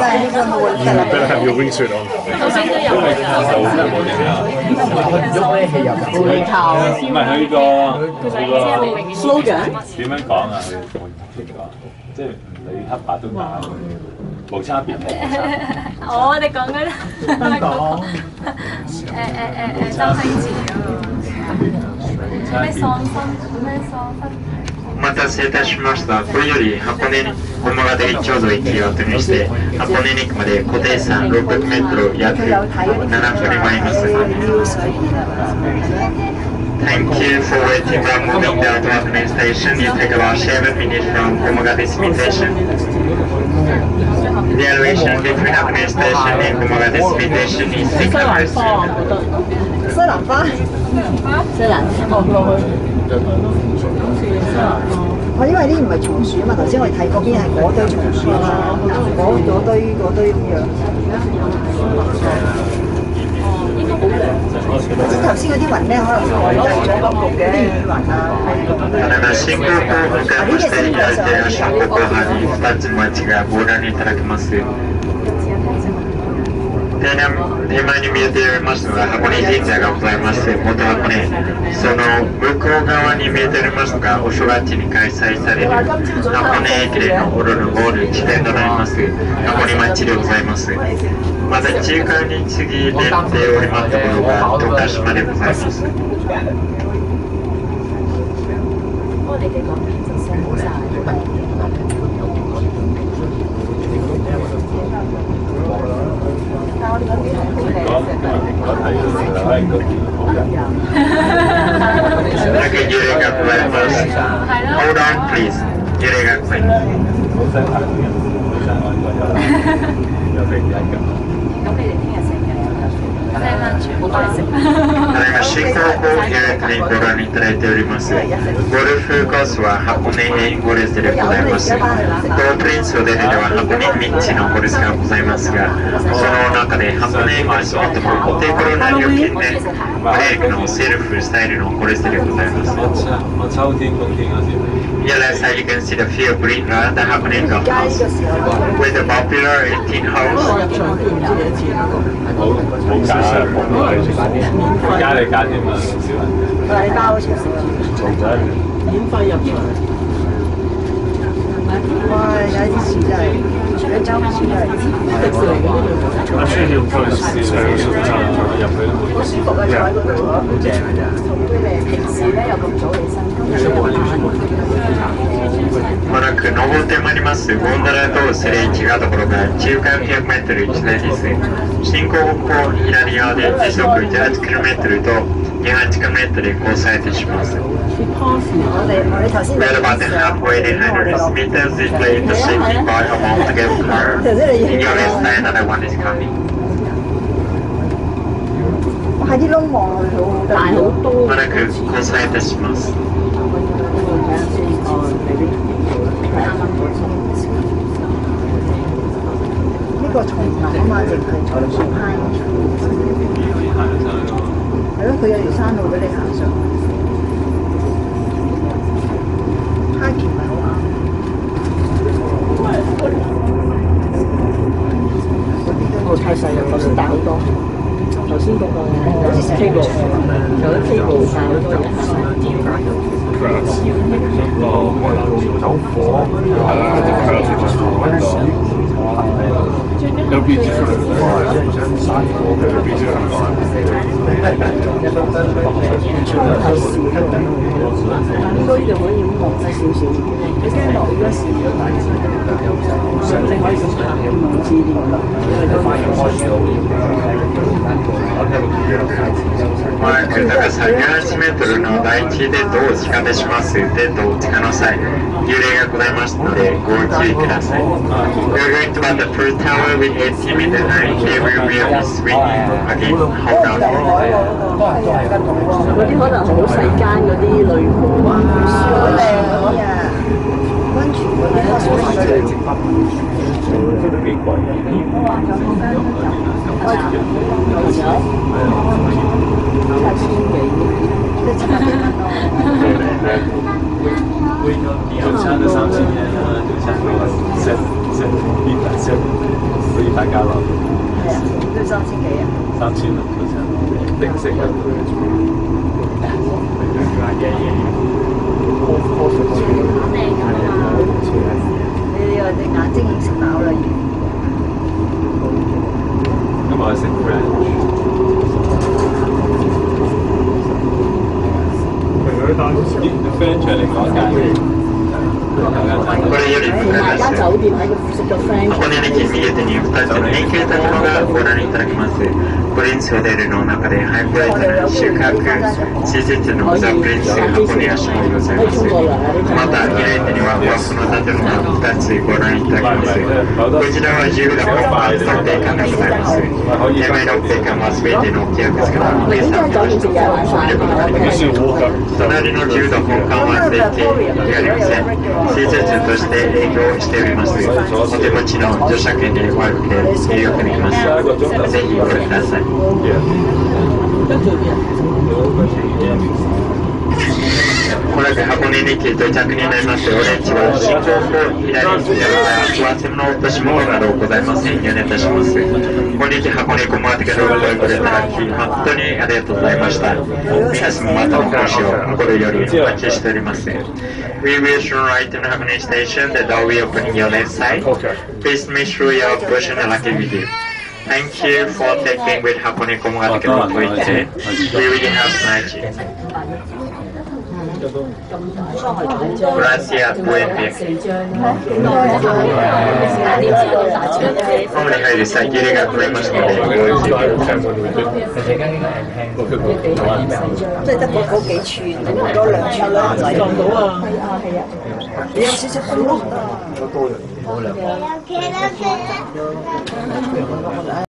better have your wingsuit on. 頭先都有㗎。背靠唔係佢個佢個 slogan，點樣講啊？即係唔理黑白都打，無差別冇差。我哋講緊香港誒誒誒誒周星馳嗰個咩喪婚咩喪婚。お待たせいたしました。これより箱根駒ヶ岳ちょうど駅を後にして、箱根に行くまで固定山600メートル約7分で参ります。Thank you for waiting while moving down to Hakone Station. You take about 7 minutes from Cement Station. The elevation between Hakone Station and Cement Station is 6西蘭 meters. 花我覺得西蘭花西蘭哦落去我因為呢唔係松樹啊嘛，頭先我哋睇嗰邊係嗰堆松樹啊嘛，嗰嗰堆嗰堆咁樣。即係頭先嗰啲雲咧，可能係帶咗嗰局嘅雲啊，ただいま新 手。前に見えていますのが箱根神社がございます元箱根その向こう側に見えておりますのがお正月に開催される箱根駅伝のオルルゴール地点となります箱根町でございますまた中間に次出ておりますところが十日島でございます不過你哋嗰邊就升好晒。だけ揺れがございます Hold on please 揺れがございます好想行嘅，好想安個有有飛人㗎。咁你哋 ただいま新高校平にご覧いただいております。ゴルフコースは箱根エインゴルスでございます。トープリンスを出てでは箱根3つのゴルスがございますがその中で箱根は最もお手頃な料金でブレークのセルフスタイルのゴルスでございます Yes, side, you can see the few green runs happening of house. with the popular 18 house. 好好假啊！佢加你加添啊，少人。禮包好似做咗一年。免費入場，哇！有啲樹真係，除咗周樹真係迪士尼嗰啲咪冇 I'm sure he'll probably just say 入去好舒服啊！坐喺嗰度，好正啊！平時咧又咁早起身，今日咧又まもなく登ってまいりますゴンドラとすれ違うところが中間 100m 一台です進行方向左側で時速 18km と呢個重啊嘛，淨係ます。係咯，佢有條山路俾你行上去。hiking 唔係好啱。嗰個太細啦，頭先大好多。頭先嗰個好似 table，有啲 table 晒好多人。走火，係啦，係啦，就 just まもなく高さ18メートルの台地でどう地下でしますでどう地下の際揺れがございますのでご注意ください We're going to b u the first tower with 18 meter high Here we will be swinging again Hold on 嗰啲可能好細間嗰啲旅館啊，好靚嗰啲啊，温泉嗰啲啊，好靚嗰啲。都幾貴。早餐都三千日啦，早餐都 set set 邊台 set。大家咯，係啊，都三千幾啊。三千啊，好似定息啊。你話隻眼睛已經食飽啦，已經。咁我哋食 French。French 嚟講間。 これより向かい大ます間酒店喺個食咗 French 箱根駅右手に2つの円形建物がご覧いただけますプリンスホテルの中でハイブライトな宿泊施設のザ・プリンス箱根足もございますまた左手には和風の建物が2つご覧いただけますこちらは自由な本番の定館がございます手前の定館は全てのお客様皆さんよろしくお見ることができます隣の自由な本館は設定がありません施設として営業しております。お手持ちの乗車券で悪くて入浴できます。ぜひご覧ください。こらず箱根駅到着になりますオレンジは進行方左でございます。上手の落とし物などございません。お願いいたします。こんにちは箱根こご覧くれたら本当にありがとうございました皆さんもまたお越しを心よりお待ちしております。We will soon write in the door will open your Please make sure you are pushing the lucky video. Thank you for taking with Hapone Komugatake no, We really have magic. Gracias, buen día. How many ladies are getting up very much today? Okay. Hola.